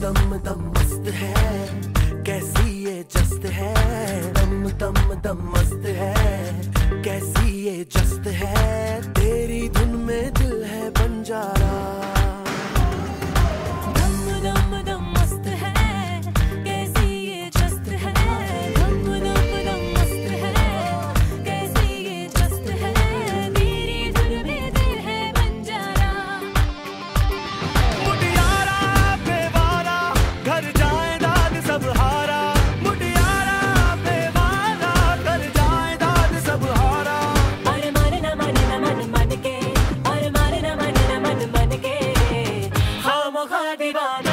दम दम मस्त है। कैसी ये जस्त है? दम दम दम मस्त है। Everybody.